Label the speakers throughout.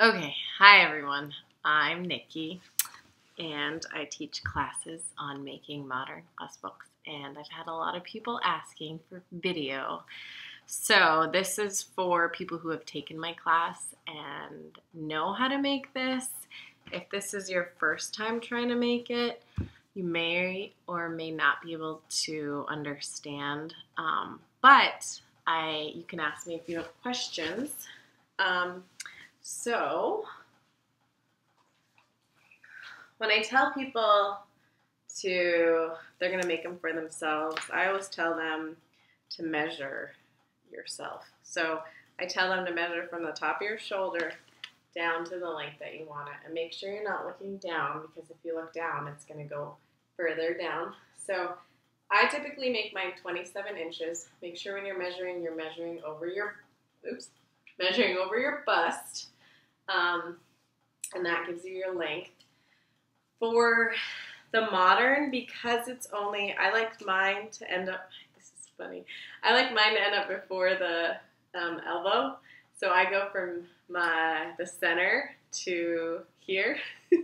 Speaker 1: Okay, hi everyone. I'm Nikki, and I teach classes on making modern qaspeqs. And I've had a lot of people asking for video. So, this is for people who have taken my class and know how to make this. If this is your first time trying to make it, you may or may not be able to understand. Um, but I, you can ask me if you have questions. Um, so, when I tell people to, they're going to make them for themselves, I always tell them to measure yourself. So, I tell them to measure from the top of your shoulder down to the length that you want it. And make sure you're not looking down because if you look down, it's going to go further down. So, I typically make mine 27 inches. Make sure when you're measuring, you're measuring over your, oops, measuring over your bust um, and that gives you your length. For the modern, because it's only, I like mine to end up, this is funny, I like mine to end up before the um, elbow. So I go from my the center to here.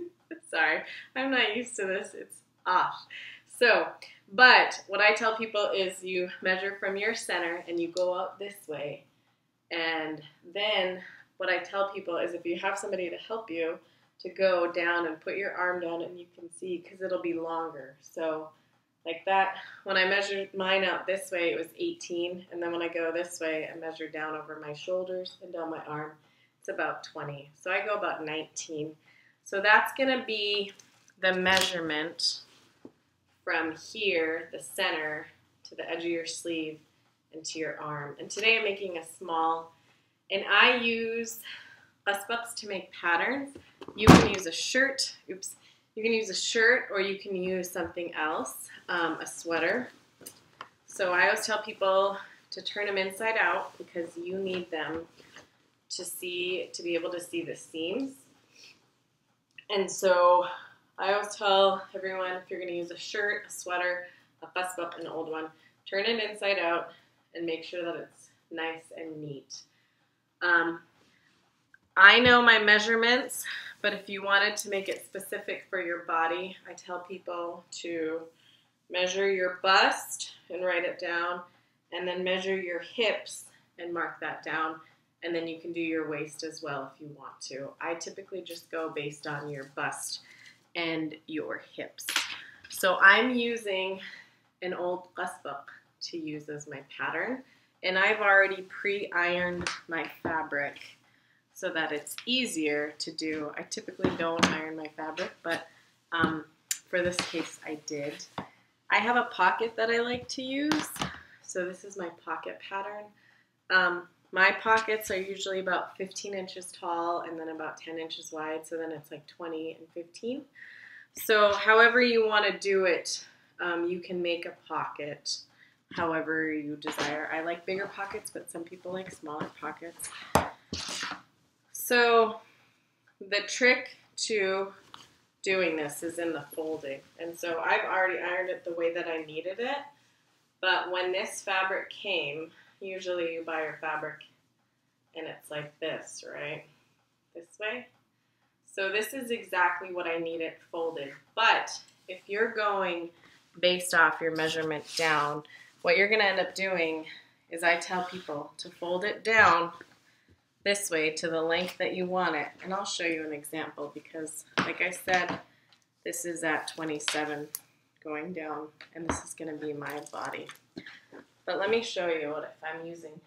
Speaker 1: Sorry, I'm not used to this. It's off. So, but what I tell people is you measure from your center and you go out this way. And then what I tell people is if you have somebody to help you, to go down and put your arm down and you can see because it'll be longer. So, like that, when I measured mine out this way, it was 18. And then when I go this way, I measure down over my shoulders and down my arm, it's about 20. So I go about 19. So that's going to be the measurement from here, the center, to the edge of your sleeve and to your arm. And today I'm making a small and I use books to make patterns. You can use a shirt, oops, you can use a shirt or you can use something else, um, a sweater. So I always tell people to turn them inside out because you need them to see, to be able to see the seams. And so I always tell everyone if you're going to use a shirt, a sweater, a qaspeq, an old one, turn it inside out and make sure that it's nice and neat. Um, I know my measurements, but if you wanted to make it specific for your body, I tell people to measure your bust and write it down, and then measure your hips and mark that down. And then you can do your waist as well if you want to. I typically just go based on your bust and your hips. So I'm using an old book to use as my pattern. And I've already pre-ironed my fabric so that it's easier to do. I typically don't iron my fabric, but um, for this case I did. I have a pocket that I like to use. So this is my pocket pattern. Um, my pockets are usually about 15 inches tall and then about 10 inches wide. So then it's like 20 and 15. So however you want to do it, um, you can make a pocket however you desire. I like bigger pockets, but some people like smaller pockets. So the trick to doing this is in the folding. And so I've already ironed it the way that I needed it. But when this fabric came, usually you buy your fabric and it's like this, right? This way. So this is exactly what I need it folded. But if you're going based off your measurement down, what you're going to end up doing is I tell people to fold it down this way to the length that you want it. And I'll show you an example because, like I said, this is at 27 going down, and this is going to be my body. But let me show you what if I'm using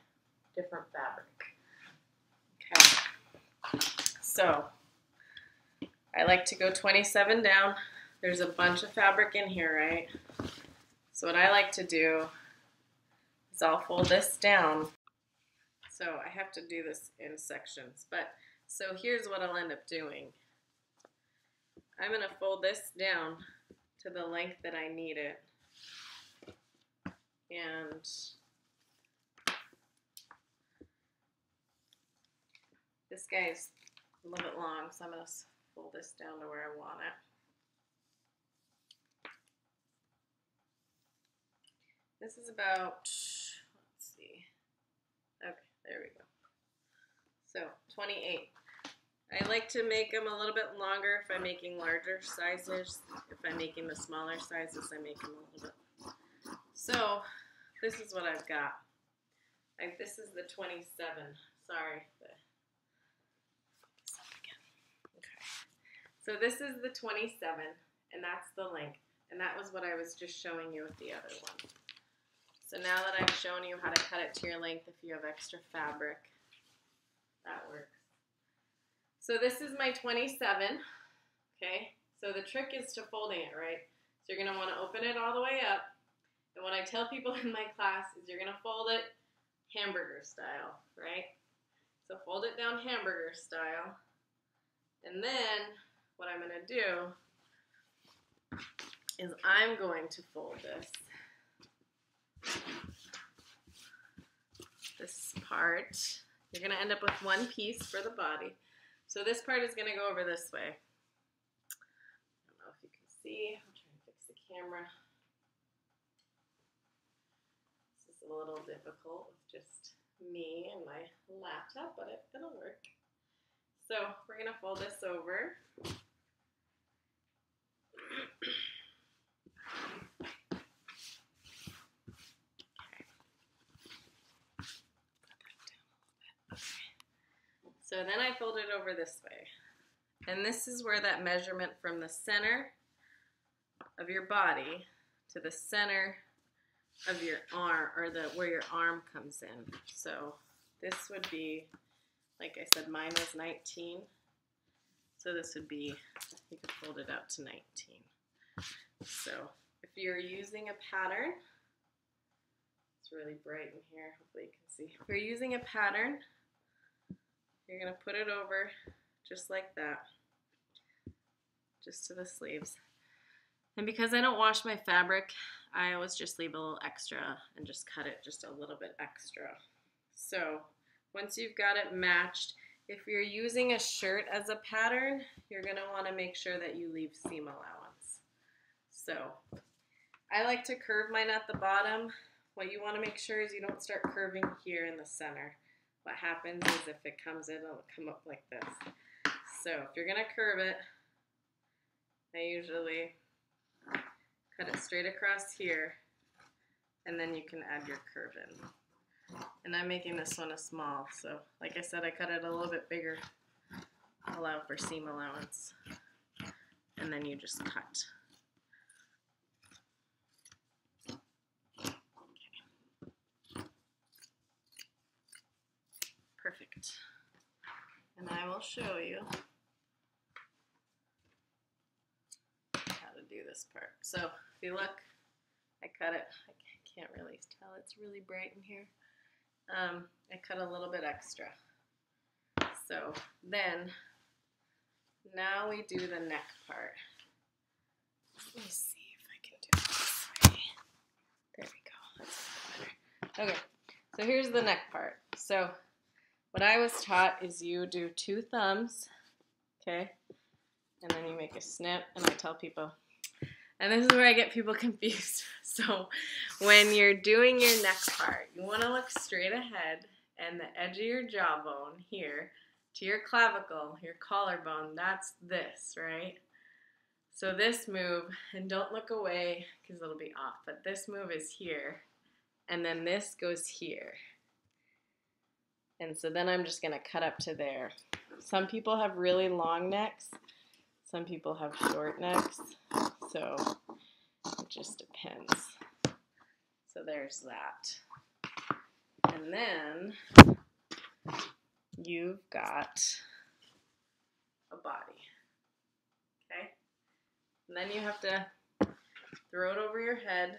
Speaker 1: different fabric. Okay, so I like to go 27 down. There's a bunch of fabric in here, right? So what I like to do is I'll fold this down. So I have to do this in sections, but so here's what I'll end up doing. I'm going to fold this down to the length that I need it. And this guy's a little bit long, so I'm going to fold this down to where I want it. This is about, let's see. Okay, there we go. So 28. I like to make them a little bit longer if I'm making larger sizes. If I'm making the smaller sizes, I make them a little bit. So this is what I've got. I, this is the 27. Sorry. Okay. So this is the 27, and that's the length. And that was what I was just showing you with the other one. So now that I've shown you how to cut it to your length if you have extra fabric, that works. So this is my 27, okay? So the trick is to folding it, right? So you're gonna wanna open it all the way up. And what I tell people in my class is you're gonna fold it hamburger style, right? So fold it down hamburger style. And then what I'm gonna do is I'm going to fold this. This part, you're gonna end up with one piece for the body. So this part is gonna go over this way. I don't know if you can see, I'm trying to fix the camera. This is a little difficult with just me and my laptop, but it, it'll work. So we're gonna fold this over. So then I fold it over this way. And this is where that measurement from the center of your body to the center of your arm, or the where your arm comes in. So this would be, like I said, mine was 19. So this would be, you could fold it out to 19. So if you're using a pattern, it's really bright in here, hopefully you can see. If you're using a pattern, you're going to put it over just like that, just to the sleeves. And because I don't wash my fabric, I always just leave a little extra and just cut it just a little bit extra. So once you've got it matched, if you're using a shirt as a pattern, you're going to want to make sure that you leave seam allowance. So I like to curve mine at the bottom. What you want to make sure is you don't start curving here in the center what happens is if it comes in, it'll come up like this. So if you're going to curve it, I usually cut it straight across here, and then you can add your curve in. And I'm making this one a small, so like I said, I cut it a little bit bigger, allow for seam allowance, and then you just cut. Perfect. And I will show you how to do this part. So if you look, I cut it. I can't really tell. It's really bright in here. Um, I cut a little bit extra. So then, now we do the neck part. Let me see if I can do it this way. There we go. That's better. Okay, so here's the neck part. So what I was taught is you do two thumbs, okay, and then you make a snip, and I tell people, and this is where I get people confused. So when you're doing your neck part, you want to look straight ahead, and the edge of your jawbone here to your clavicle, your collarbone, that's this, right? So this move, and don't look away because it'll be off, but this move is here, and then this goes here. And so then I'm just going to cut up to there. Some people have really long necks. Some people have short necks. So it just depends. So there's that. And then you've got a body. Okay? And then you have to throw it over your head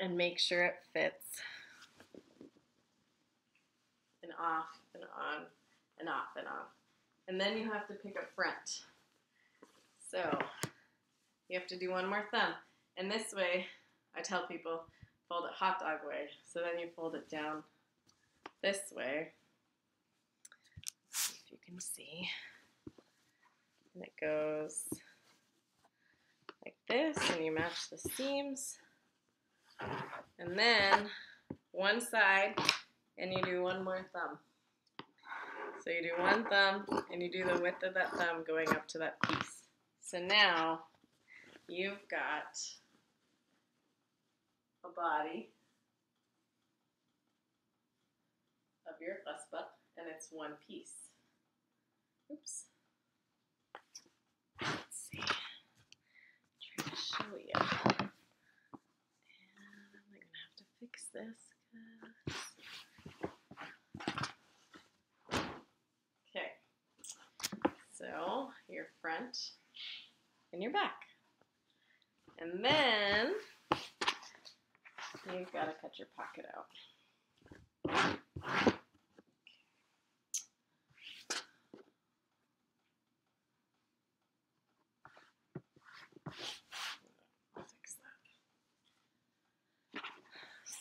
Speaker 1: and make sure it fits and off and on and off and on. And then you have to pick up front. So you have to do one more thumb. And this way, I tell people, fold it hot dog way. So then you fold it down this way. if you can see. And it goes like this, and you match the seams. And then one side and you do one more thumb. So you do one thumb and you do the width of that thumb going up to that piece. So now you've got a body of your qaspeq and it's one piece. Oops. Let's see. Try to show you. And I'm gonna have to fix this. 'cause- Okay. Your front and your back. And then you've got to cut your pocket out.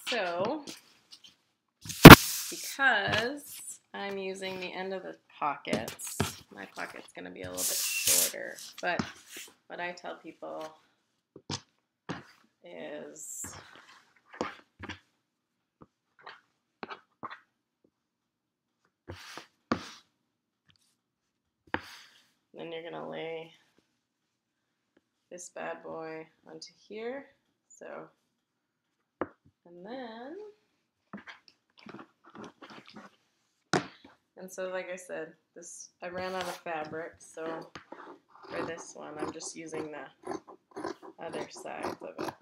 Speaker 1: So, because I'm using the end of the pockets, my pocket's going to be a little bit shorter. But what I tell people is then you're going to lay this bad boy onto here. So, and then, and so like I said, this, I ran out of fabric, so for this one, I'm just using the other sides of it.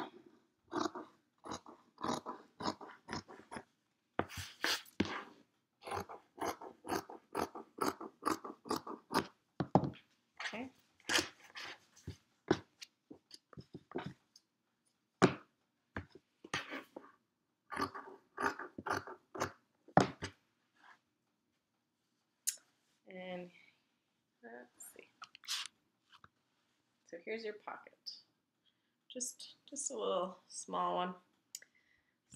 Speaker 1: Okay. And let's see. So here's your pocket. Just just a little small one.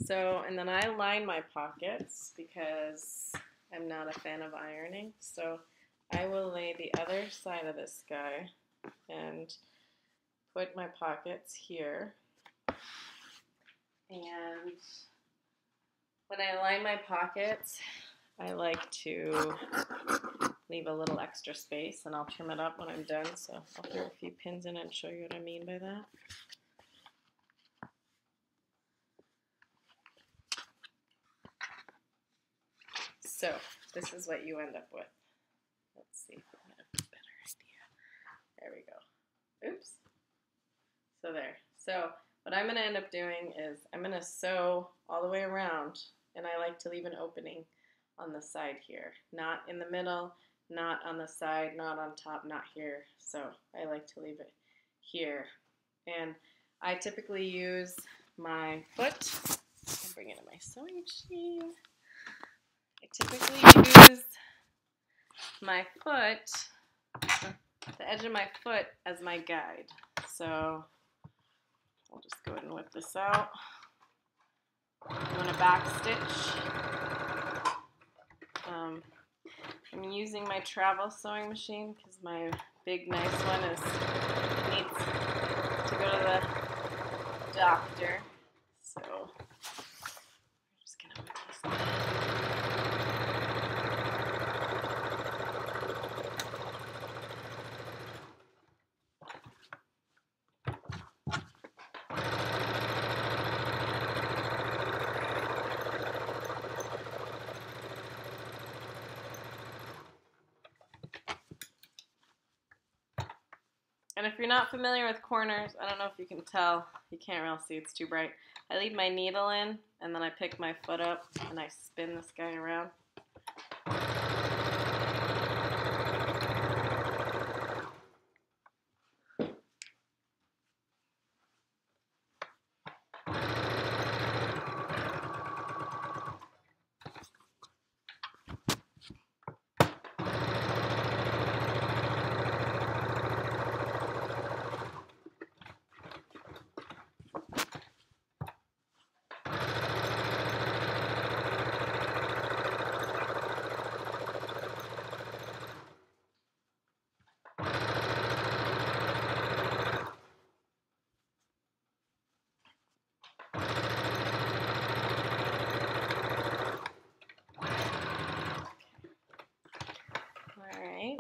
Speaker 1: So, and then I line my pockets because I'm not a fan of ironing. So I will lay the other side of this guy and put my pockets here. And when I line my pockets, I like to leave a little extra space and I'll trim it up when I'm done. So I'll throw a few pins in and show you what I mean by that. So this is what you end up with. Let's see if a better idea. There we go. Oops. So there. So what I'm going to end up doing is I'm going to sew all the way around and I like to leave an opening on the side here. Not in the middle, not on the side, not on top, not here. So I like to leave it here. And I typically use my foot. I'll bring it in my sewing machine. Typically use my foot, the edge of my foot as my guide. So I'll just go ahead and whip this out. I'm going to back stitch. Um, I'm using my travel sewing machine because my big nice one is needs to go to the doctor. So I'm just gonna whip this down. And if you're not familiar with corners, I don't know if you can tell, you can't really see, it's too bright. I leave my needle in, and then I pick my foot up, and I spin this guy around.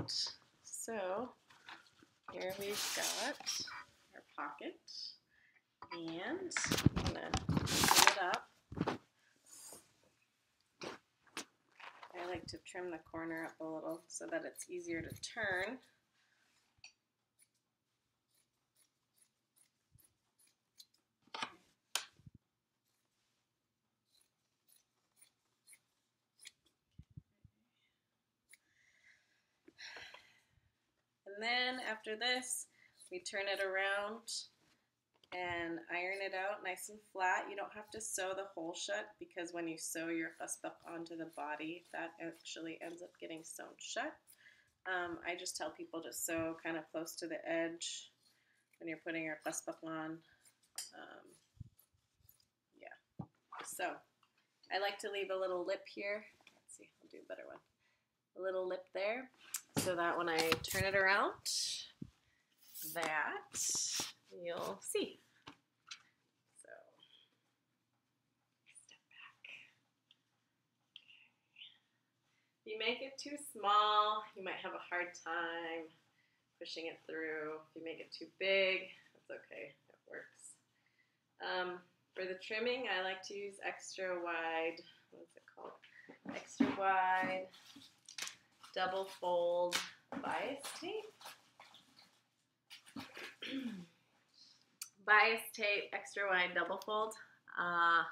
Speaker 1: Around. So here we've got our pocket and I'm gonna trim it up. I like to trim the corner up a little so that it's easier to turn. And then after this, we turn it around and iron it out nice and flat. You don't have to sew the hole shut because when you sew your qaspeq onto the body, that actually ends up getting sewn shut. Um, I just tell people to sew kind of close to the edge when you're putting your qaspeq on. Um, yeah. So I like to leave a little lip here. Let's see, I'll do a better one. A little lip there so that when I turn it around, that you'll see. So, step back. If you make it too small, you might have a hard time pushing it through. If you make it too big, that's okay, it works. Um, for the trimming, I like to use extra wide, what is it called? Extra wide double fold bias tape. bias tape, extra wide double fold. Uh,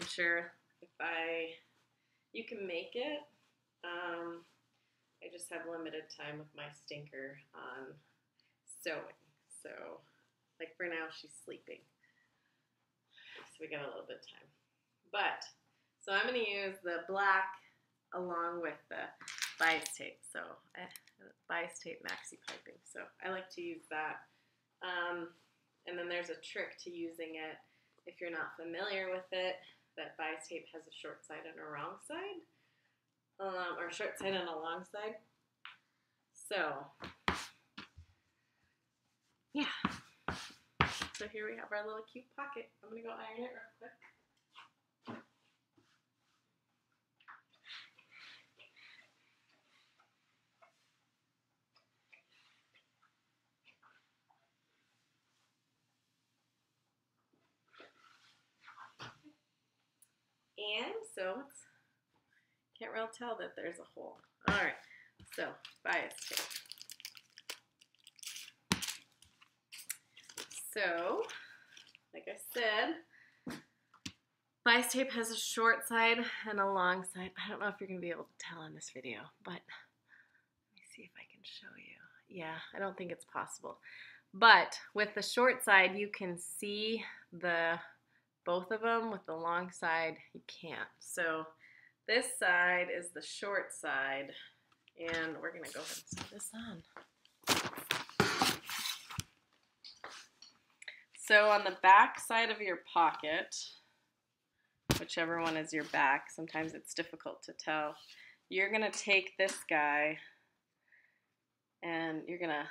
Speaker 1: I'm sure if I, you can make it. Um, I just have limited time with my stinker on sewing. So, like for now, she's sleeping. So we got a little bit of time. But, so I'm going to use the black along with the bias tape. So uh, bias tape maxi piping. So I like to use that. Um, and then there's a trick to using it if you're not familiar with it. That bias tape has a short side and a wrong side, um, or short side and a long side. So yeah. So here we have our little cute pocket. I'm gonna go iron it real quick. And so it's, can't really tell that there's a hole. All right, so bias tape. So, like I said, bias tape has a short side and a long side. I don't know if you're going to be able to tell in this video, but let me see if I can show you. Yeah, I don't think it's possible. But with the short side, you can see the both of them with the long side, you can't. So this side is the short side, and we're going to go ahead and sew this on. So on the back side of your pocket, whichever one is your back, sometimes it's difficult to tell, you're going to take this guy and you're going to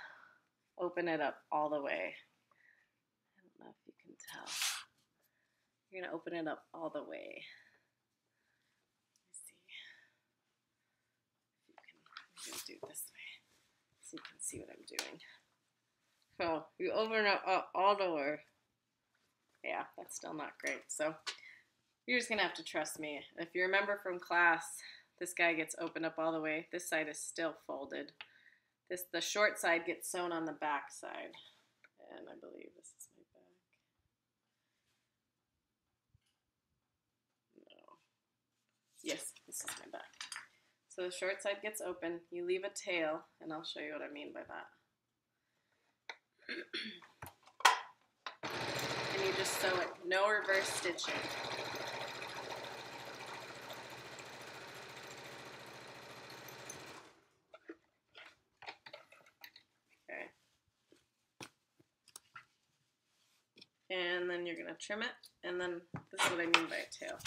Speaker 1: open it up all the way. I don't know if you can tell. You're going to open it up all the way. Let's see if you can, do it this way so you can see what I'm doing. So you open up all the way. Yeah, that's still not great. So you're just going to have to trust me. If you remember from class, this guy gets opened up all the way. This side is still folded. This The short side gets sewn on the back side. And I believe this is Yes, this is my back. So the short side gets open, you leave a tail, and I'll show you what I mean by that. and you just sew it, no reverse stitching. Okay. And then you're going to trim it, and then this is what I mean by a tail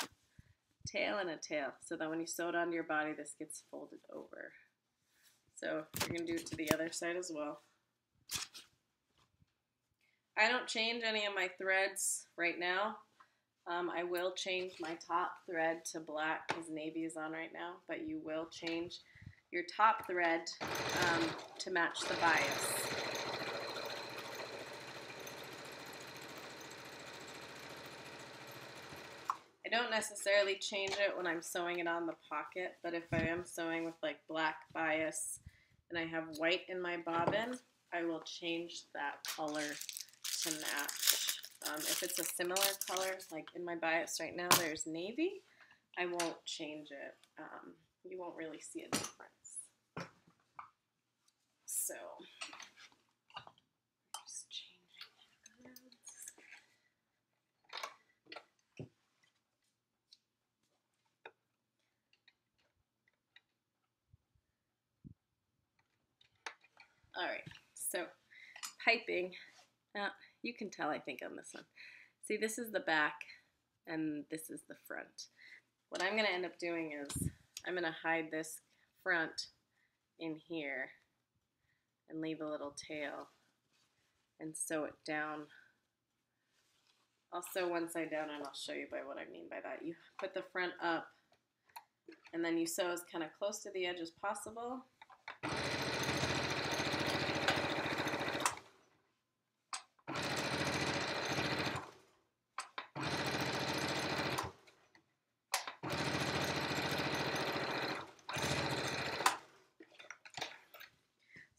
Speaker 1: tail and a tail so that when you sew it onto your body this gets folded over. So you're going to do it to the other side as well. I don't change any of my threads right now. Um, I will change my top thread to black because navy is on right now, but you will change your top thread um, to match the bias. Don't necessarily change it when I'm sewing it on the pocket, but if I am sewing with like black bias and I have white in my bobbin, I will change that color to match. Um, if it's a similar color, like in my bias right now, there's navy, I won't change it. Um, you won't really see a difference. So, just changing that. All right, so piping. Now, you can tell, I think, on this one. See, this is the back, and this is the front. What I'm going to end up doing is I'm going to hide this front in here and leave a little tail and sew it down. I'll sew one side down and I'll show you by what I mean by that. You put the front up and then you sew as kind of close to the edge as possible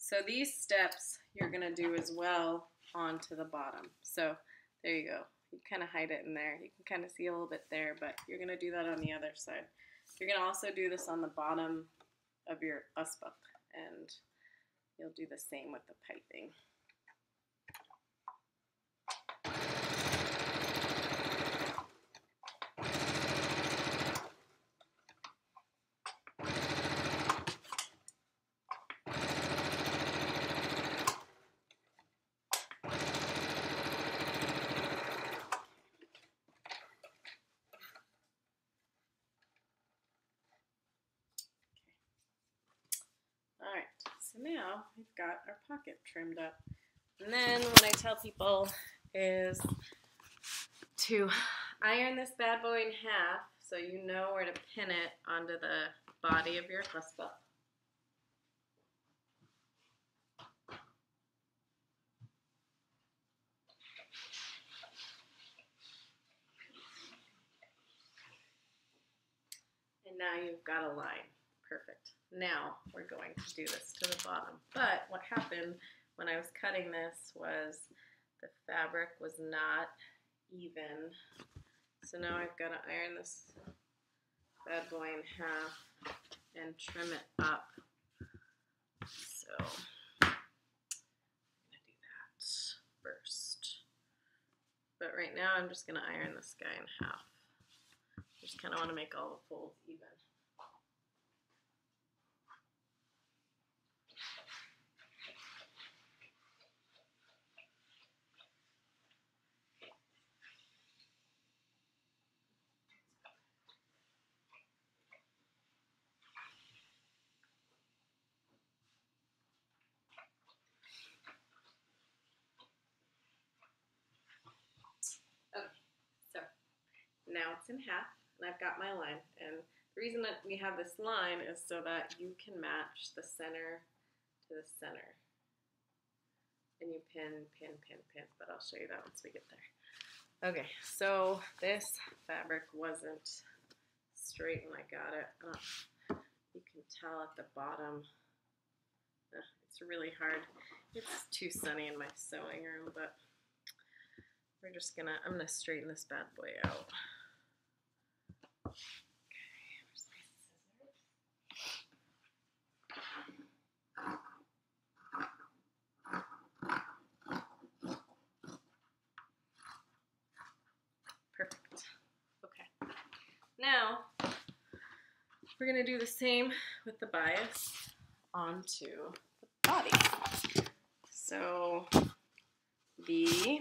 Speaker 1: So these steps you're going to do as well onto the bottom. So there you go. You kind of hide it in there. You can kind of see a little bit there, but you're going to do that on the other side. You're going to also do this on the bottom of your qaspeq, and you'll do the same with the piping. Now we've got our pocket trimmed up. And then what I tell people is to iron this bad boy in half so you know where to pin it onto the body of your qaspeq. And now you've got a line. Perfect. Now we're going to do this to the bottom. But what happened when I was cutting this was the fabric was not even. So now I've got to iron this bad boy in half and trim it up. So I'm going to do that first. But right now I'm just going to iron this guy in half. Just kind of want to make all the folds even. In half and I've got my line. And the reason that we have this line is so that you can match the center to the center. And you pin, pin, pin, pin, but I'll show you that once we get there. Okay, so this fabric wasn't straight when I got it. Uh, you can tell at the bottom, it's really hard. It's too sunny in my sewing room, but we're just gonna, I'm gonna straighten this bad boy out. Perfect. Okay. Now, we're going to do the same with the bias onto the body. So, the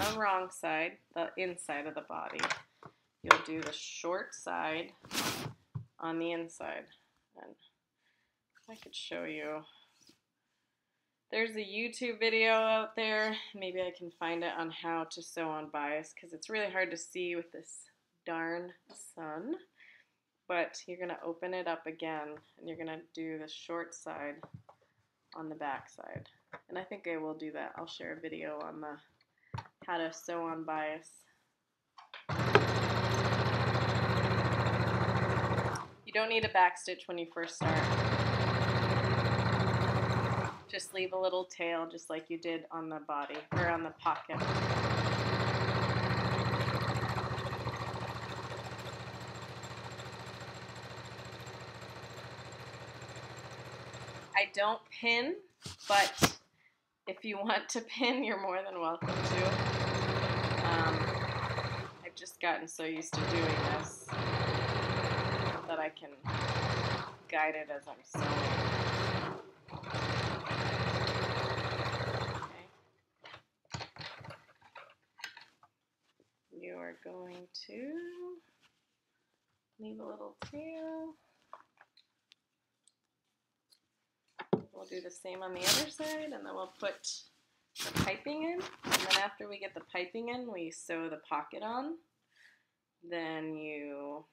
Speaker 1: on the wrong side, the inside of the body, you'll do the short side on the inside. And I could show you. There's a YouTube video out there. Maybe I can find it on how to sew on bias because it's really hard to see with this darn sun. but you're going to open it up again and you're going to do the short side on the back side. And I think I will do that. I'll share a video on the how to sew on bias. You don't need a back stitch when you first start. Just leave a little tail just like you did on the body or on the pocket. I don't pin, but if you want to pin, you're more than welcome to. Just gotten so used to doing this that I can guide it as I'm sewing. Okay. You are going to leave a little tail. We'll do the same on the other side and then we'll put the piping in. And then after we get the piping in, we sew the pocket on. Then you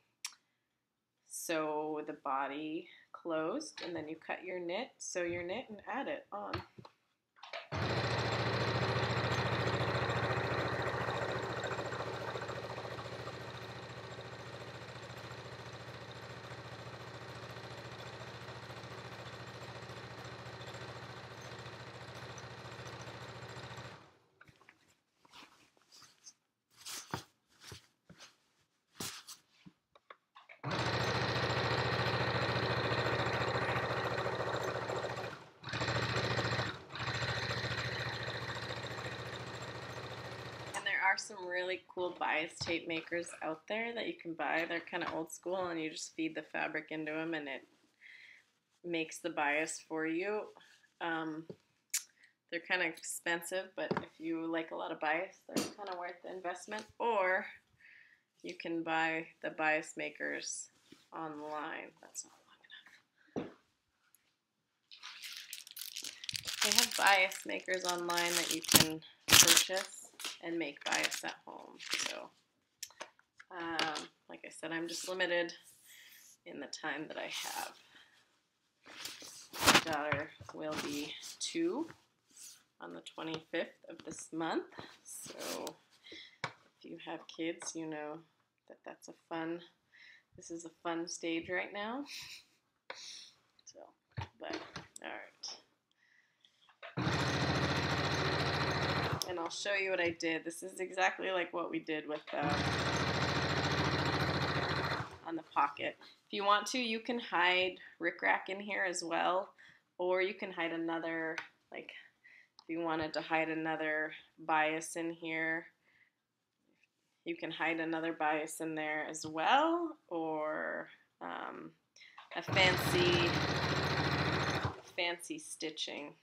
Speaker 1: sew the body closed and then you cut your knit, sew your knit and add it on. are some really cool bias tape makers out there that you can buy. They're kind of old school and you just feed the fabric into them and it makes the bias for you. Um, they're kind of expensive, but if you like a lot of bias, they're kind of worth the investment. Or you can buy the bias makers online. That's not long enough. They have bias makers online that you can purchase and make bias at home. So, um, like I said, I'm just limited in the time that I have. My daughter will be two on the 25th of this month. So, if you have kids, you know that that's a fun, this is a fun stage right now. So, but, all right. And I'll show you what I did. This is exactly like what we did with the on the pocket. If you want to, you can hide rickrack in here as well, or you can hide another, like if you wanted to hide another bias in here, you can hide another bias in there as well, or um, a fancy, fancy stitching.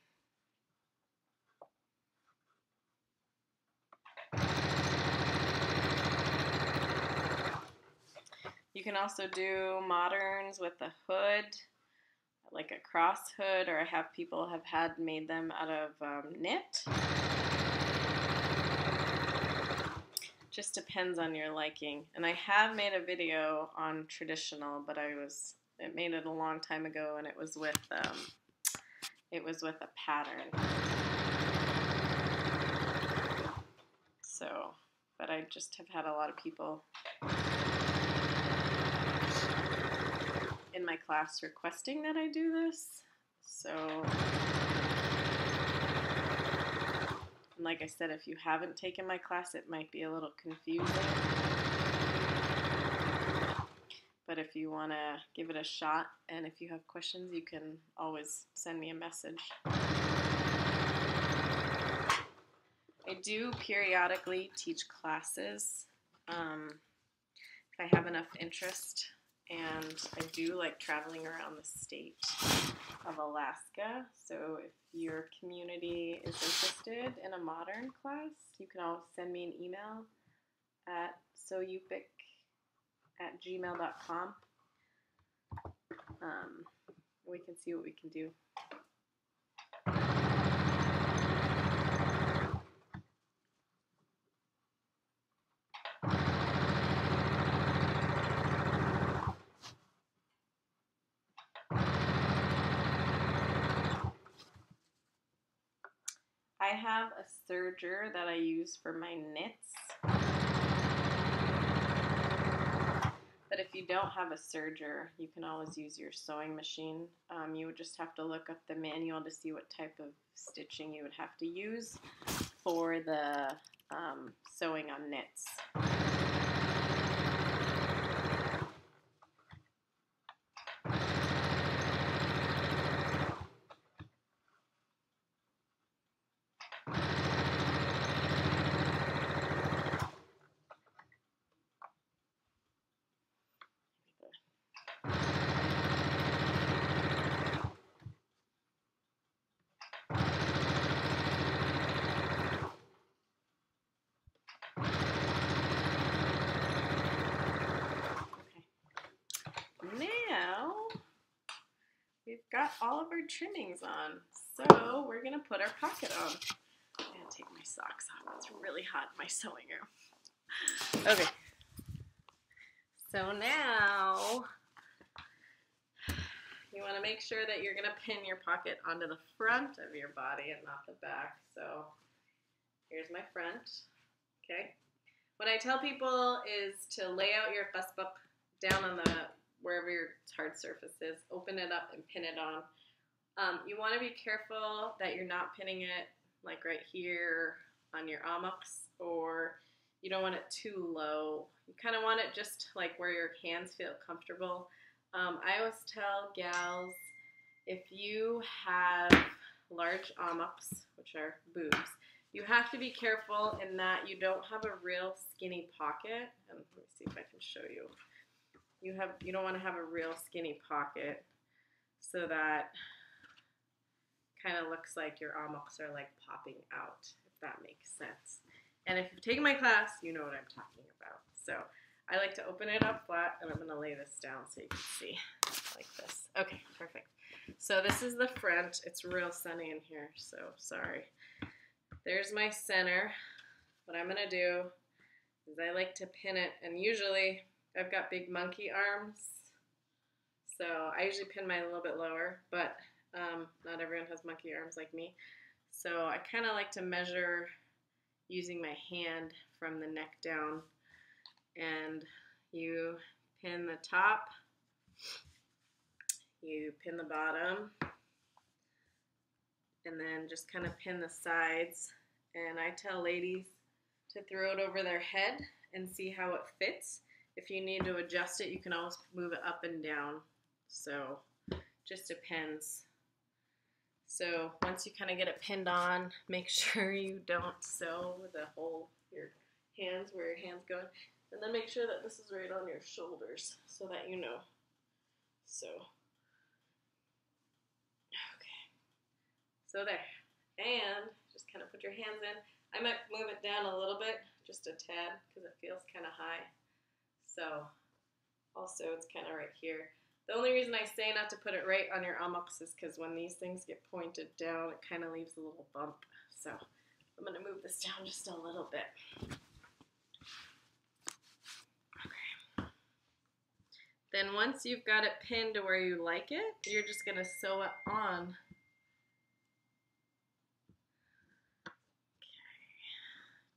Speaker 1: You can also do moderns with a hood, like a cross hood, or I have people have had made them out of um, knit. Just depends on your liking. And I have made a video on traditional, but I was it made it a long time ago, and it was with um, it was with a pattern. So, but I just have had a lot of people in my class requesting that I do this. So, like I said, if you haven't taken my class, it might be a little confusing. But if you want to give it a shot and if you have questions, you can always send me a message. I do periodically teach classes um, if I have enough interest and I do like traveling around the state of Alaska. So if your community is interested in a modern class, you can always send me an email at sewyupik at gmail.com. Um, we can see what we can do. I have a serger that I use for my knits. But if you don't have a serger, you can always use your sewing machine. Um, you would just have to look up the manual to see what type of stitching you would have to use for the um, sewing on knits. Now we've got all of our trimmings on. So we're gonna put our pocket on. I'm gonna take my socks off. It's really hot in my sewing room. Okay. So now you want to make sure that you're going to pin your pocket onto the front of your body and not the back. So here's my front. Okay. What I tell people is to lay out your qaspeq down on the wherever your hard surface is, open it up and pin it on. Um, you want to be careful that you're not pinning it like right here on your omox or you don't want it too low. You kind of want it just like where your hands feel comfortable. Um, I always tell gals if you have large omox, which are boobs, you have to be careful in that you don't have a real skinny pocket. And let me see if I can show you. You have you don't want to have a real skinny pocket so that kind of looks like your omox are like popping out, if that makes sense. And if you've taken my class, you know what I'm talking about. So I like to open it up flat, and I'm going to lay this down so you can see like this. Okay, perfect. So this is the front. It's real sunny in here, so sorry. There's my center. What I'm going to do is I like to pin it, and usually I've got big monkey arms, so I usually pin mine a little bit lower, but um, not everyone has monkey arms like me. So I kind of like to measure using my hand from the neck down and you pin the top, you pin the bottom, and then just kind of pin the sides. And I tell ladies to throw it over their head and see how it fits. If you need to adjust it, you can always move it up and down. So just depends. So once you kind of get it pinned on, make sure you don't sew the whole your hands where your hands go. And then make sure that this is right on your shoulders so that you know. So, okay. So there. And just kind of put your hands in. I might move it down a little bit, just a tad, because it feels kind of high. So, also it's kind of right here. The only reason I say not to put it right on your omox is because when these things get pointed down, it kind of leaves a little bump. So I'm going to move this down just a little bit. Okay. Then once you've got it pinned to where you like it, you're just going to sew it on. Okay.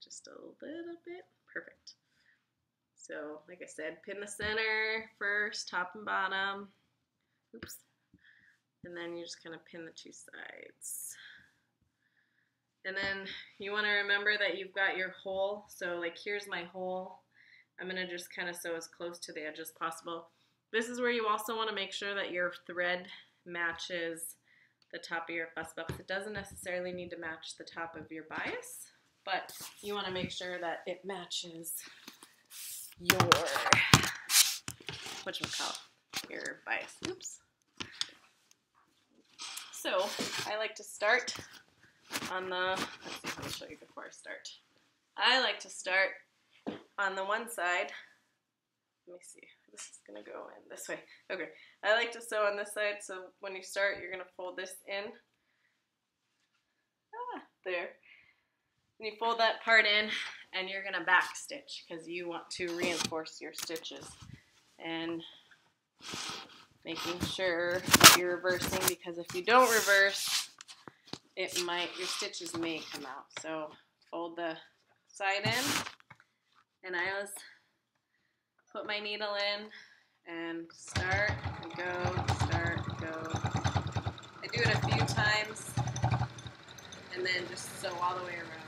Speaker 1: Just a little bit. Perfect. So, like I said, pin the center first, top and bottom. Oops. And then you just kind of pin the two sides. And then you want to remember that you've got your hole. So, like, here's my hole. I'm going to just kind of sew as close to the edge as possible. This is where you also want to make sure that your thread matches the top of your qaspeq. It doesn't necessarily need to match the top of your bias, but you want to make sure that it matches your what you call your bias. Oops. So I like to start on the. Let's see. Let me show you before I start. I like to start on the one side. Let me see. This is gonna go in this way. Okay. I like to sew on this side, so when you start, you're gonna fold this in. Ah, there. And you fold that part in, and you're going to back stitch because you want to reinforce your stitches and making sure you're reversing because if you don't reverse it might, your stitches may come out. So fold the side in and I always put my needle in and start and go, start, go. I do it a few times and then just sew all the way around.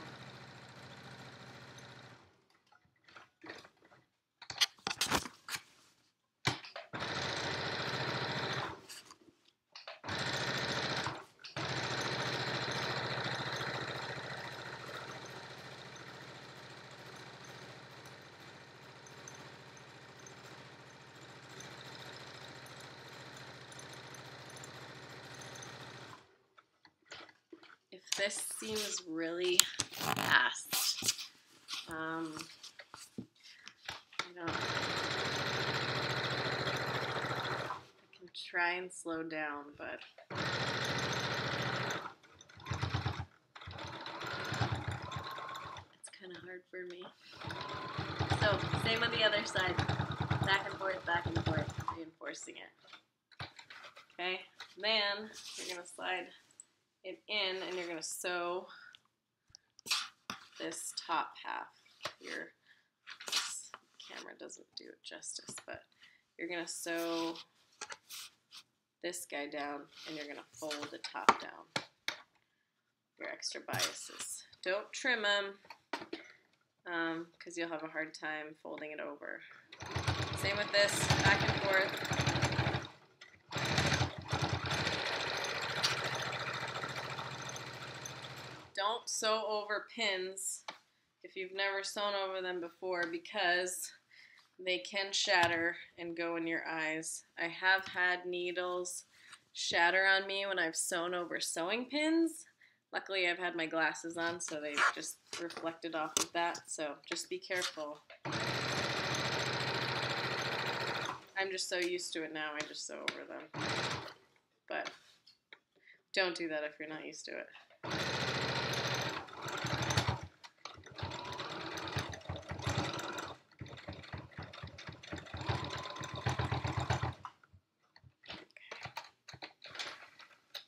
Speaker 1: if this seems really fast, um, I. I can try and slow down, but. It's kind of hard for me. So, same on the other side. Back and forth, back and forth, reinforcing it. Okay, then you're going to slide it in and you're going to sew this top half. Your camera doesn't do it justice, but you're going to sew this guy down and you're going to fold the top down. Your extra biases. Don't trim them because um, you'll have a hard time folding it over. Same with this, back and forth. don't sew over pins if you've never sewn over them before because they can shatter and go in your eyes. I have had needles shatter on me when I've sewn over sewing pins. Luckily, I've had my glasses on, so they just reflected off of that. So just be careful. I'm just so used to it now, I just sew over them. But don't do that if you're not used to it.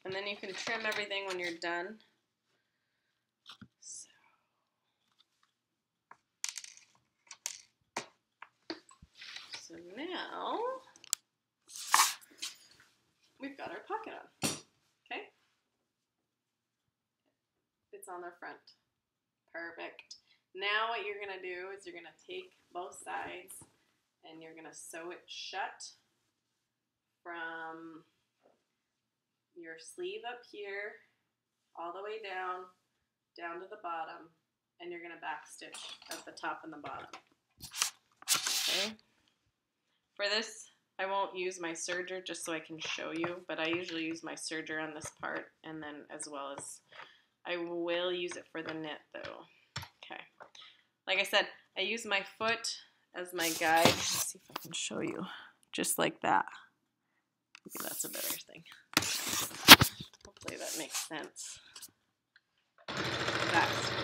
Speaker 1: And then you can trim everything when you're done. So, so now we've got our pocket on. Okay? It's on the front. Perfect. Now what you're going to do is you're going to take both sides and you're going to sew it shut from your sleeve up here, all the way down, down to the bottom, and you're going to back stitch at the top and the bottom. Okay. For this, I won't use my serger just so I can show you, but I usually use my serger on this part, and then as well as, I will use it for the knit though. Okay. Like I said, I use my foot as my guide. Let's see if I can show you. Just like that. Maybe that's a better thing. Hopefully that makes sense. That's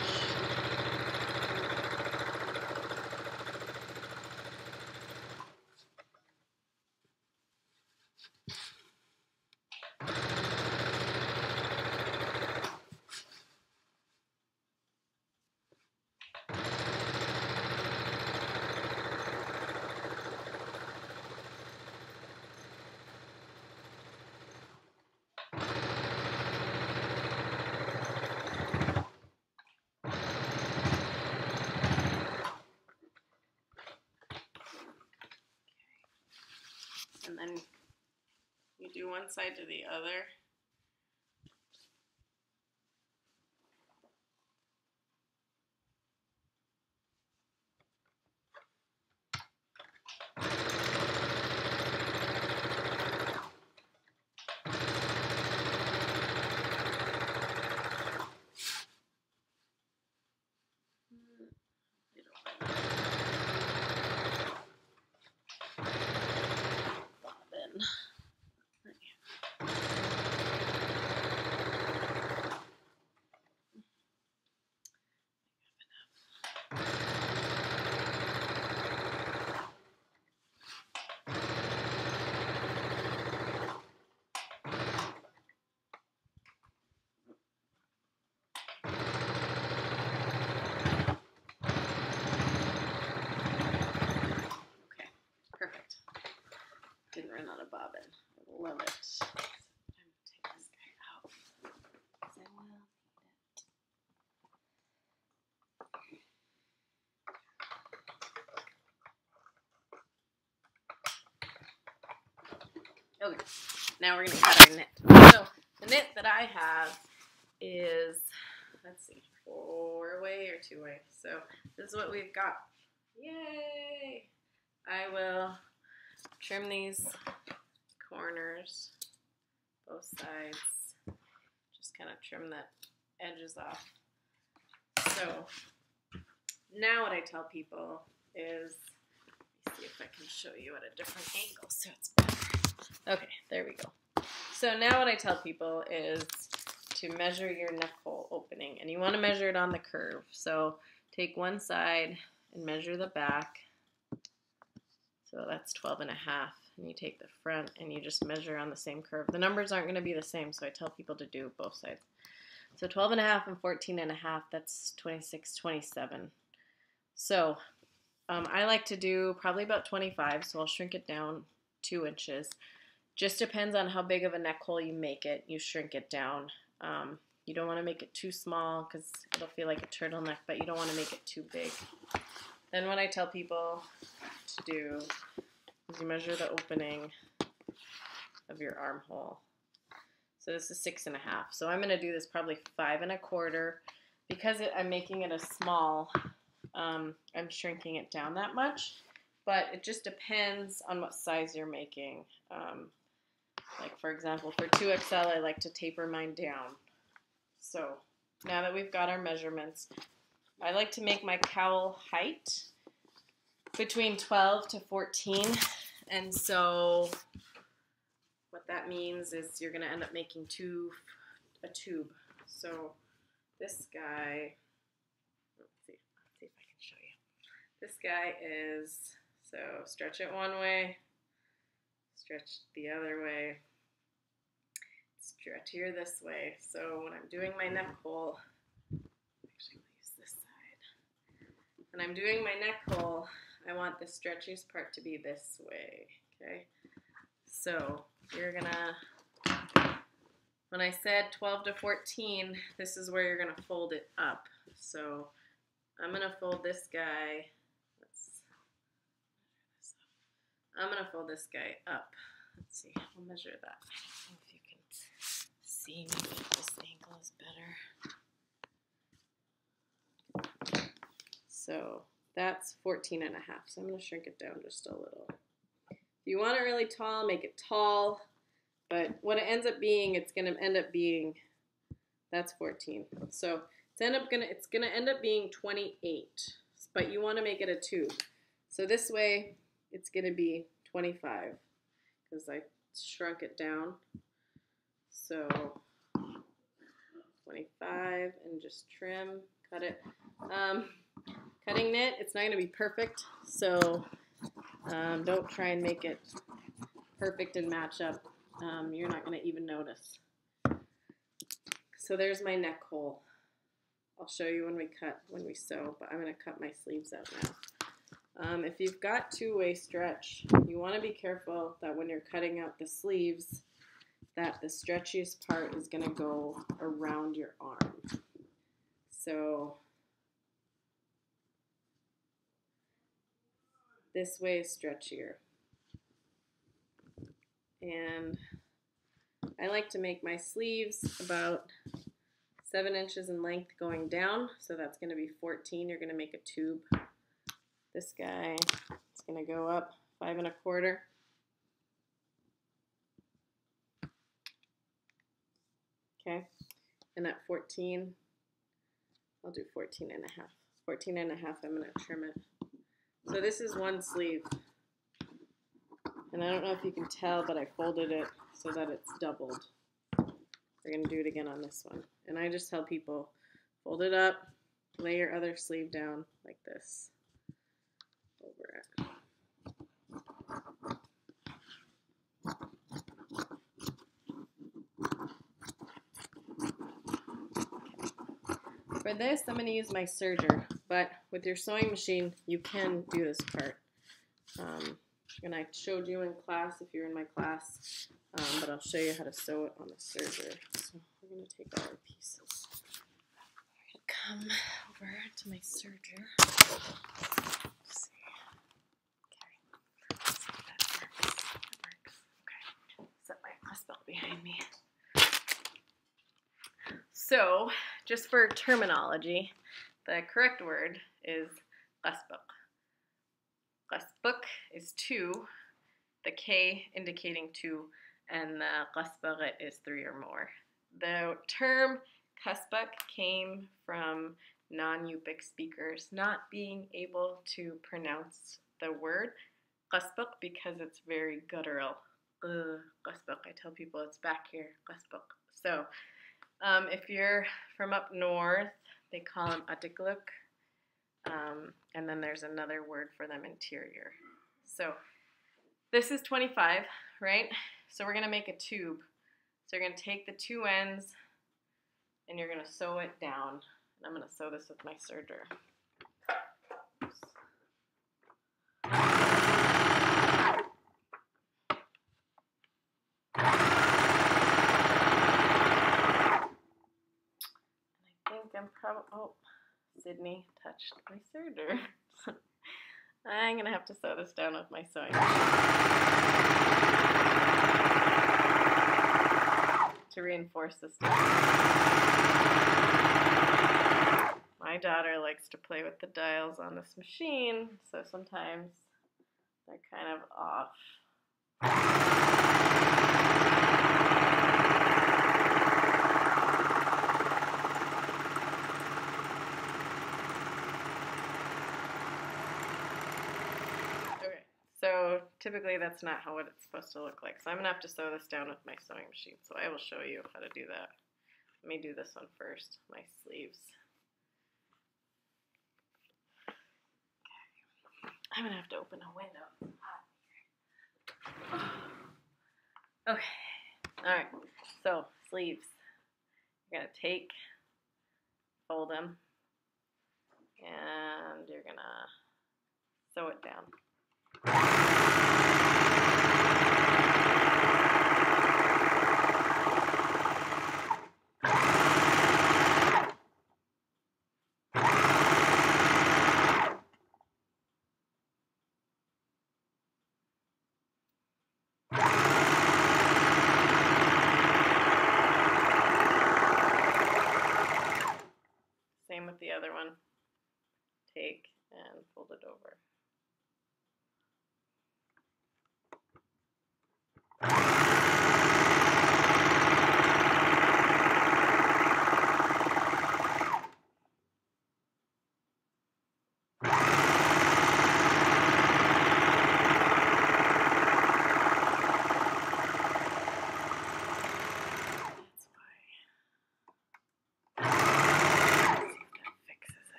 Speaker 1: and then you do one side to the other. Okay, now we're gonna cut our knit. So the knit that I have is, let's see, four way or two way. So this is what we've got. Yay! I will trim these corners, both sides. Just kind of trim the edges off. So now what I tell people is, let me see if I can show you at a different angle so it's. Okay, there we go. So now what I tell people is to measure your neck hole opening and you want to measure it on the curve. So take one side and measure the back. So that's 12 and a half. And you take the front and you just measure on the same curve. The numbers aren't going to be the same, so I tell people to do both sides. So 12 and a half and 14 and a half, that's 26, 27. So um, I like to do probably about 25, so I'll shrink it down two inches. Just depends on how big of a neck hole you make it. You shrink it down. Um, you don't want to make it too small because it'll feel like a turtleneck, but you don't want to make it too big. Then what I tell people to do is you measure the opening of your armhole. So this is six and a half. So I'm going to do this probably five and a quarter. Because it, I'm making it a small, um, I'm shrinking it down that much. But it just depends on what size you're making. Um, like for example, for 2XL, I like to taper mine down. So now that we've got our measurements, I like to make my cowl height between 12 to 14. And so what that means is you're going to end up making two, a tube. So this guy, let's see, let's see if I can show you. This guy is, so stretch it one way, stretch the other way, stretch here this way. So when I'm doing my neck hole, actually I'll use this side. When I'm doing my neck hole, I want the stretchiest part to be this way, okay? So you're gonna, when I said 12 to 14, this is where you're gonna fold it up. So I'm gonna fold this guy, let's measure this I'm gonna fold this guy up. Let's see, we'll measure that. I don't know if you can see, maybe this angle is better. So that's 14 and a half. So I'm going to shrink it down just a little. If you want it really tall, make it tall. But what it ends up being, it's going to end up being, that's 14. So it's end up gonna, it's gonna end up being 28. But you want to make it a tube. So this way, it's going to be 25 because I shrunk it down. So 25 and just trim, cut it. Um, cutting knit, it's not going to be perfect, so um, don't try and make it perfect and match up. Um, you're not going to even notice. So there's my neck hole. I'll show you when we cut, when we sew, but I'm going to cut my sleeves out now. Um, if you've got two-way stretch, you want to be careful that when you're cutting out the sleeves, that the stretchiest part is going to go around your arm. So this way is stretchier. And I like to make my sleeves about seven inches in length going down. So that's going to be 14. You're going to make a tube. This guy is going to go up five and a quarter. Okay, and at 14, I'll do 14 and a half. 14 and a half, I'm going to trim it. So this is one sleeve. And I don't know if you can tell, but I folded it so that it's doubled. We're going to do it again on this one. And I just tell people, fold it up, lay your other sleeve down like this. For this, I'm going to use my serger, but with your sewing machine, you can do this part. Um, And I showed you in class if you're in my class, um, but I'll show you how to sew it on the serger. So we're going to take all our pieces. Come over to my serger. Let's see. Okay. Let's see if that works. That works. Okay. Set my class belt behind me. So, just for terminology, the correct word is Qaspeq. Qasbaq is two, the K indicating two, and the Qasbaq is three or more. The term Kuspuk came from non-Yupik speakers not being able to pronounce the word Qaspeq because it's very guttural. Qaspeq. I tell people it's back here. Qaspeq. So, um, if you're from up north, they call them atikluk. Um, and then there's another word for them, interior. So this is 25, right? So we're going to make a tube. So you're going to take the two ends and you're going to sew it down. And I'm going to sew this with my serger. I'm probably, oh, Sydney touched my serger. I'm going to have to sew this down with my sewing machine to reinforce this. My daughter likes to play with the dials on this machine, so sometimes they're kind of off. So typically that's not how it's supposed to look like. So I'm going to have to sew this down with my sewing machine. So I will show you how to do that. Let me do this one first, my sleeves. Okay. I'm going to have to open a window. Okay. All right. So sleeves. You're going to take, fold them, and you're going to sew it down. Same with the other one. Take and fold it over.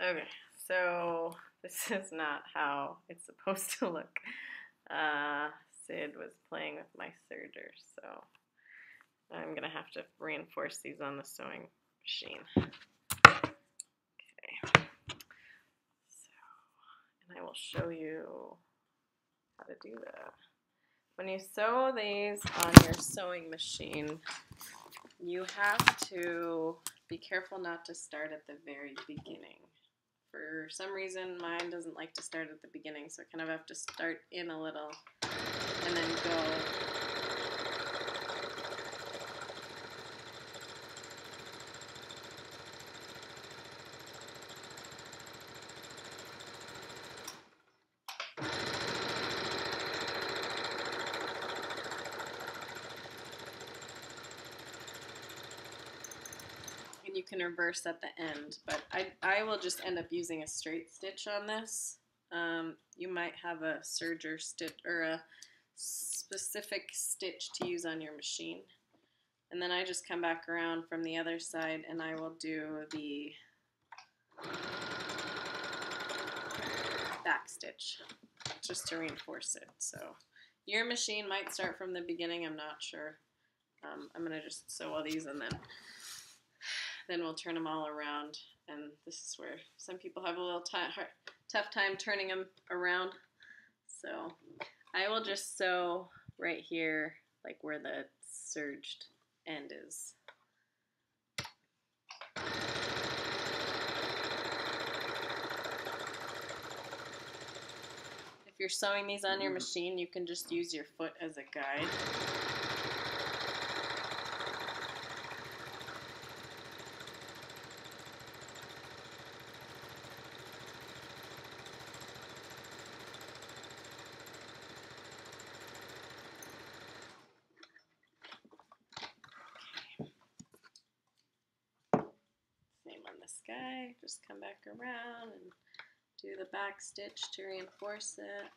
Speaker 1: Okay, so this is not how it's supposed to look. Uh, Sid was playing with my serger, so I'm going to have to reinforce these on the sewing machine. Okay, so, and I will show you how to do that. When you sew these on your sewing machine, you have to be careful not to start at the very beginning for some reason mine doesn't like to start at the beginning, so I kind of have to start in a little and then go. And you can reverse at the end, but I, I will just end up using a straight stitch on this. Um, you might have a serger stitch or a specific stitch to use on your machine. And then I just come back around from the other side and I will do the back stitch just to reinforce it. So your machine might start from the beginning, I'm not sure. Um, I'm to just sew all these and then then we'll turn them all around. And this is where some people have a little tough time turning them around.
Speaker 2: So I will just sew right here, like where the surged end is. If you're sewing these on your mm. machine, you can just use your foot as a guide. Same on guy. Just come back around and do the back stitch to reinforce it.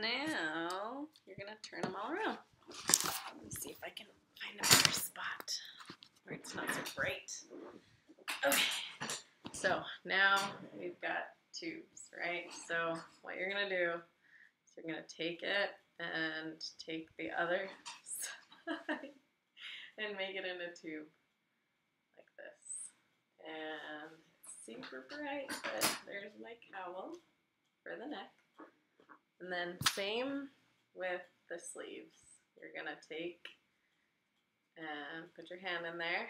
Speaker 2: Now you're gonna turn them all around. Let me see if I can find a better spot where it's not so bright. Okay. So now we've got tubes, right? So what you're gonna do is you're gonna take it and take the other side and make it in a tube like this. And super bright, but there's my cowl for the neck. And then same with the sleeves. You're gonna take and put your hand in there.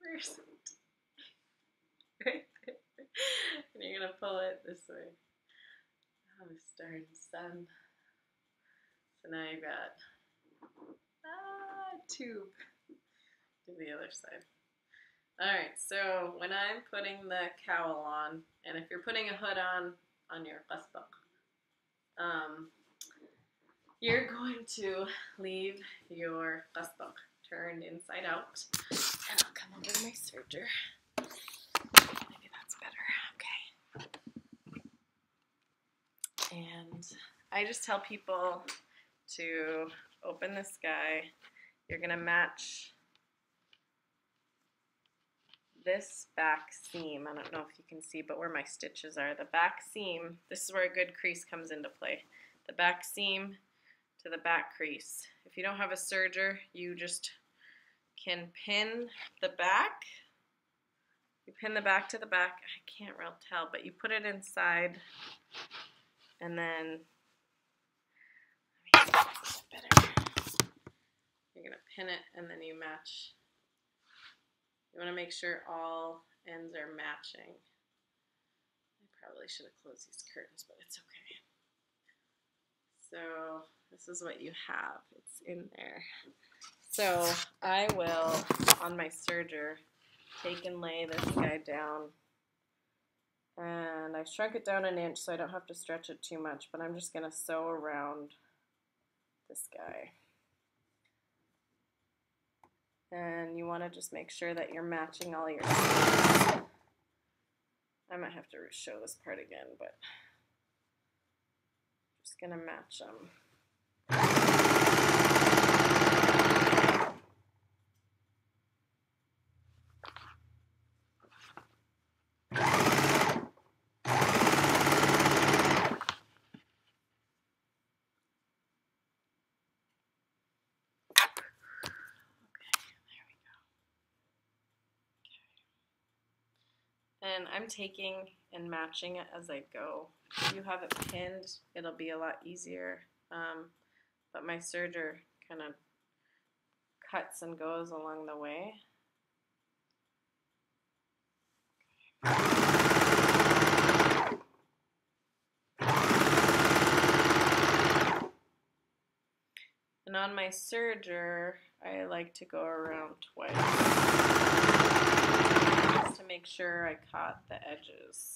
Speaker 2: Where's it? Right there. And you're gonna pull it this way. Oh, star and sun. So now you've got ah tube to the other side. Alright, so when I'm putting the cowl on, and if you're putting a hood on on your qaspeq, um, you're going to leave your qaspeq turned inside out. And I'll come over to my serger. Maybe that's better. Okay. And I just tell people to open this guy. You're going to match this back seam, I don't know if you can see, but where my stitches are, the back seam, this is where a good crease comes into play. The back seam to the back crease. If you don't have a serger, you just can pin the back. You pin the back to the back. I can't real tell, but you put it inside and then better. You're gonna pin it and then you match you want to make sure all ends are matching. I probably should have closed these curtains, but it's okay. So this is what you have. It's in there. So I will, on my serger, take and lay this guy down. And I shrunk it down an inch so I don't have to stretch it too much, but I'm just going to sew around this guy. And you want to just make sure that you're matching all your I might have to show this part again, but just going to match them. And I'm taking and matching it as I go. If you have it pinned, it'll be a lot easier. Um, but my serger kind of
Speaker 1: cuts and goes along the way. And on my serger, I like to go around twice make sure I caught the edges.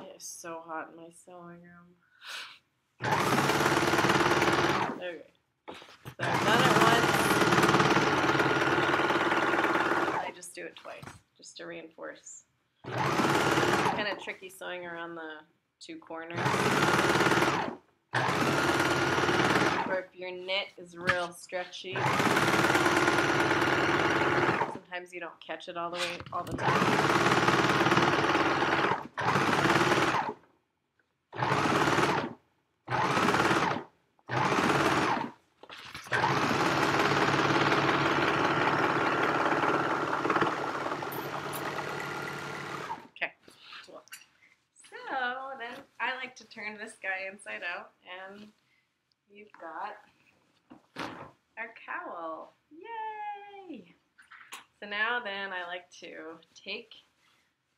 Speaker 1: It is so hot in my sewing room. Okay. So I've done it once. I just do it twice, just to reinforce. Kind of tricky sewing around the two corners. Or if your knit is real stretchy, sometimes you don't catch it all the way all the time. Okay. So then I like to turn this guy inside out, and you've got our cowl. Yay! So now then I like to take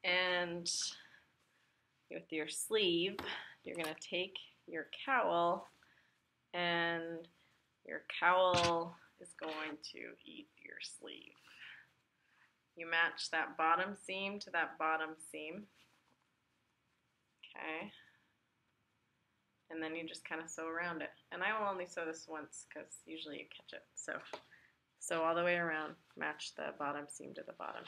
Speaker 1: and with your sleeve, you're going to take your cowl and your cowl is going to eat your sleeve. You match that bottom seam to that bottom seam. Okay. And then you just kind of sew around it. And I will only sew this once because usually you catch it. So sew all the way around, match the bottom seam to the bottom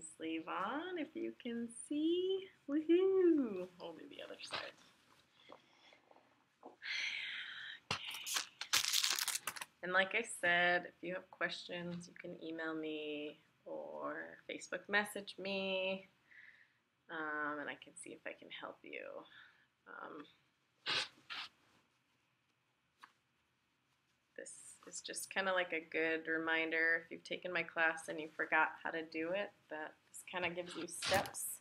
Speaker 1: sleeve on, if you can see. Woohoo! I'll the other side. Okay. And like I said, if you have questions, you can email me or Facebook message me, um, and I can see if I can help you. Um, this is just kind of like a good reminder if you've taken my class and you forgot how to do it, that this kind of gives you steps.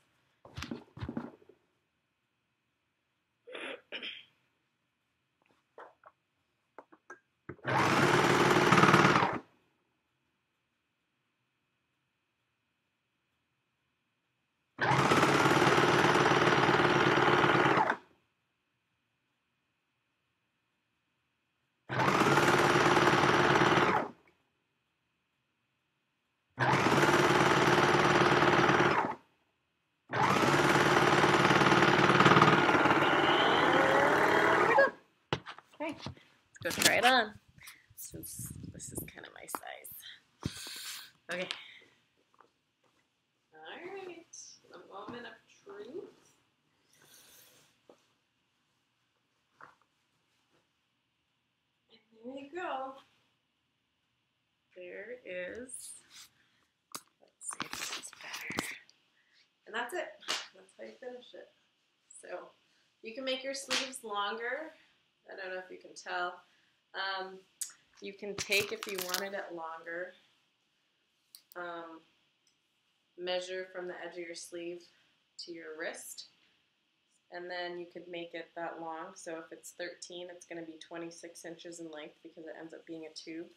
Speaker 1: Okay, let's go try it on since this is kind of my size. Okay. Alright, the moment of truth. And there you go. There is. Let's see if this is better. And that's it. That's how you finish it. So you can make your sleeves longer. I don't know if you can tell. Um, you can take, if you wanted it longer, um, measure from the edge of your sleeve to your wrist. And then you could make it that long. So if it's 13, it's going to be 26 inches in length because it ends up being a tube.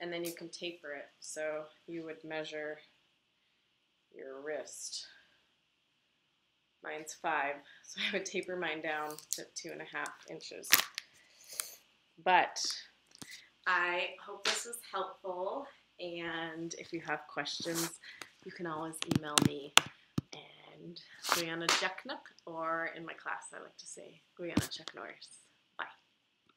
Speaker 1: And then you can taper it. So you would measure your wrist. Mine's five, so I would taper mine down to two and a half inches. But I hope this was helpful, and if you have questions, you can always email me and Quyana cakneq, or in my class, I like to say Quyana Chuck Norris.